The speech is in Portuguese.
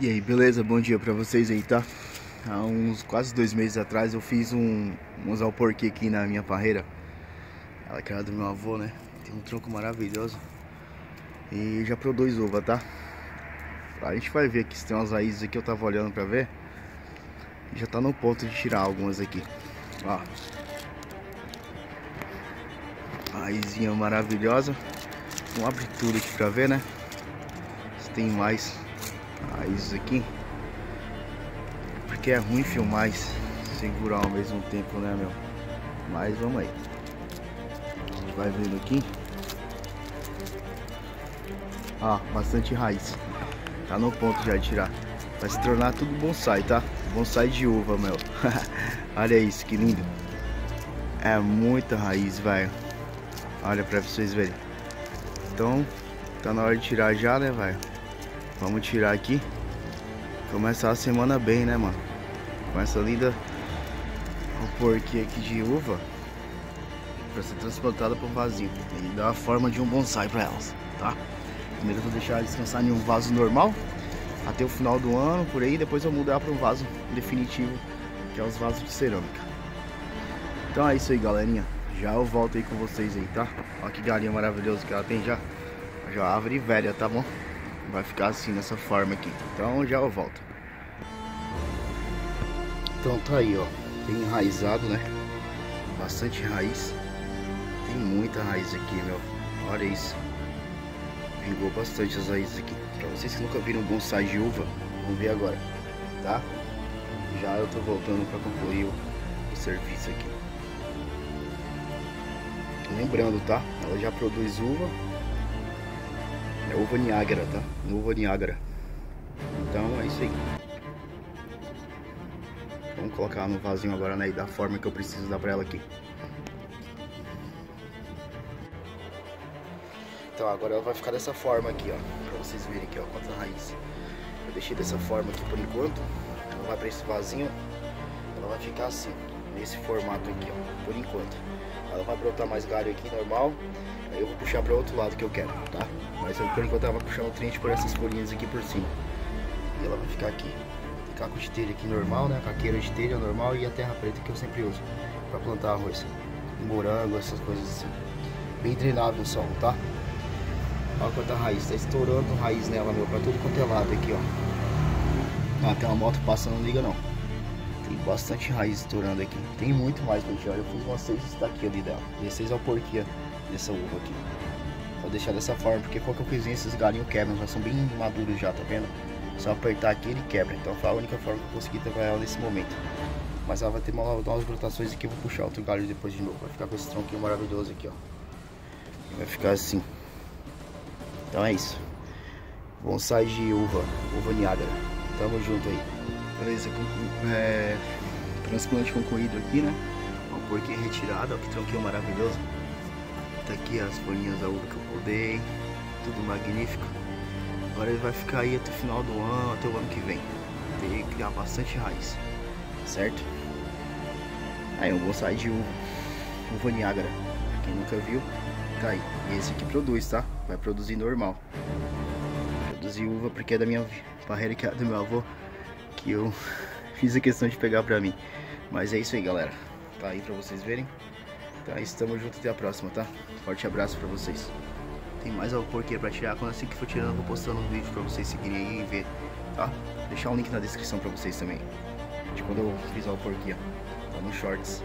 E aí, beleza? Bom dia pra vocês aí, tá? Há uns quase dois meses atrás eu fiz um, um usar o porquê aqui na minha parreira. Ela é que era do meu avô, né? Tem um tronco maravilhoso. E já produz uva, tá? A gente vai ver aqui se tem umas raízes aqui, eu tava olhando pra ver. Já tá no ponto de tirar algumas aqui. Ó. Raizinha maravilhosa. Vamos abrir tudo aqui pra ver, né? Se tem mais raízes aqui. Porque é ruim filmar e segurar ao mesmo tempo, né, meu? Mas vamos aí. Vai vendo aqui. Ó, bastante raiz. Tá no ponto já de tirar. Vai se tornar tudo bonsai, tá? Bonsai de uva, meu. Olha isso, que lindo. É muita raiz, velho. Olha pra vocês verem. Então, tá na hora de tirar já, né, velho? Vamos tirar aqui. Começar a semana bem, né, mano? Com essa linda o porquê aqui de uva para ser transportada para um vasinho e dar a forma de um bonsai para elas, tá? Primeiro eu vou deixar descansar em um vaso normal até o final do ano, por aí, depois eu mudar para um vaso definitivo, que é os vasos de cerâmica. Então é isso aí, galerinha. Já eu volto aí com vocês aí, tá? Olha que galinha maravilhosa que ela tem já. Já árvore velha, tá bom? Vai ficar assim, nessa forma aqui. Então já eu volto. Então tá aí, ó. Tem enraizado, né? Bastante raiz. Tem muita raiz aqui, meu. Olha isso. Vingou bastante as raízes aqui. Pra vocês que nunca viram bonsai de uva, vamos ver agora, tá? Já eu tô voltando pra concluir o serviço aqui. Lembrando, tá? Ela já produz uva. É uva Niágara, tá? Uva Niágara. Então é isso aí. Vamos colocar no vasinho agora, né? E da forma que eu preciso dar pra ela aqui. Então agora ela vai ficar dessa forma aqui, ó. Pra vocês verem aqui, ó, quanta raiz. Eu deixei dessa forma aqui por enquanto. Ela vai pra esse vasinho. Ela vai ficar assim, nesse formato aqui, ó. Por enquanto. Ela vai brotar mais galho aqui, normal. Aí eu vou puxar para outro lado que eu quero, tá? Mas eu, por enquanto ela vai puxar nutriente por essas folhinhas aqui por cima. E ela vai ficar aqui. Caco de telha aqui normal, né? Caqueira de telha normal e a terra preta que eu sempre uso para plantar arroz. Morango, essas coisas assim. Bem drenado o solo, tá? Olha quanta raiz, tá estourando raiz nela, meu, pra tudo quanto é lado aqui, ó. Ah, tem uma moto passando, não liga não. Tem bastante raiz estourando aqui. Tem muito mais, gente. Olha, eu fiz umas seis daqui ali dela. Desses é o porquê dessa uva aqui. Vou deixar dessa forma, porque qualquer coisinha esses galinhos quebram, já são bem maduros já, tá vendo? Só apertar aqui ele quebra. Então foi a única forma que eu consegui trabalhar nesse momento. Mas ela vai ter uma, umas brotações aqui, eu vou puxar outro galho depois de novo. Vai ficar com esse tronquinho maravilhoso aqui, ó. Vai ficar assim. Então é isso. Bonsai de uva, uva Niágara. Tamo junto aí. Beleza, é, transplante concluído aqui, né? O porquinho retirado, ó, que tronquinho maravilhoso. Tá aqui as folhinhas da uva que eu podei. Tudo magnífico. Agora ele vai ficar aí até o final do ano, até o ano que vem. Tem que criar bastante raiz. Certo? Aí um bonsai de uva. Uva Niágara. Quem nunca viu, tá aí. E esse aqui produz, tá? Vai produzir normal. Produzir uva porque é da minha barreira que é do meu avô. Que eu fiz a questão de pegar pra mim. Mas é isso aí, galera. Tá aí pra vocês verem. Então é isso, tamo junto até a próxima, tá? Forte abraço pra vocês. Tem mais algo porquê pra tirar. Quando assim que for tirando, eu vou postando um vídeo pra vocês seguirem aí e ver, tá? Deixar um link na descrição pra vocês também. De quando eu fiz o porquê, Tá no shorts.